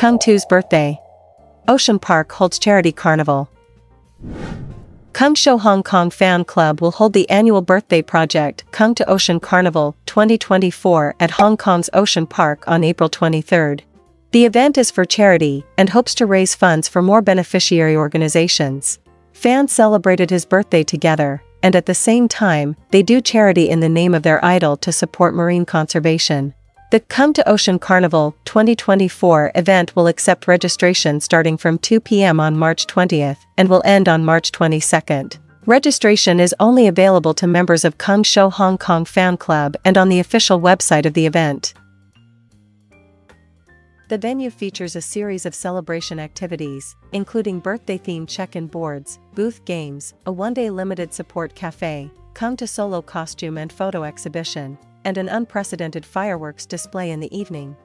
Keung To's birthday. Ocean Park holds charity carnival. Keung Show Hong Kong Fan Club will hold the annual birthday project Keung To Ocean Carnival 2024 at Hong Kong's Ocean Park on April 23. The event is for charity and hopes to raise funds for more beneficiary organizations. Fans celebrated his birthday together, and at the same time, they do charity in the name of their idol to support marine conservation. The Keung To Ocean Carnival 2024 event will accept registration starting from 2 p.m. on March 20th and will end on March 22nd. Registration is only available to members of Keung Show Hong Kong Fan Club and on the official website of the event. The venue features a series of celebration activities, including birthday-themed check-in boards, booth games, a one-day limited support cafe, Keung To solo costume and photo exhibition, and an unprecedented fireworks display in the evening.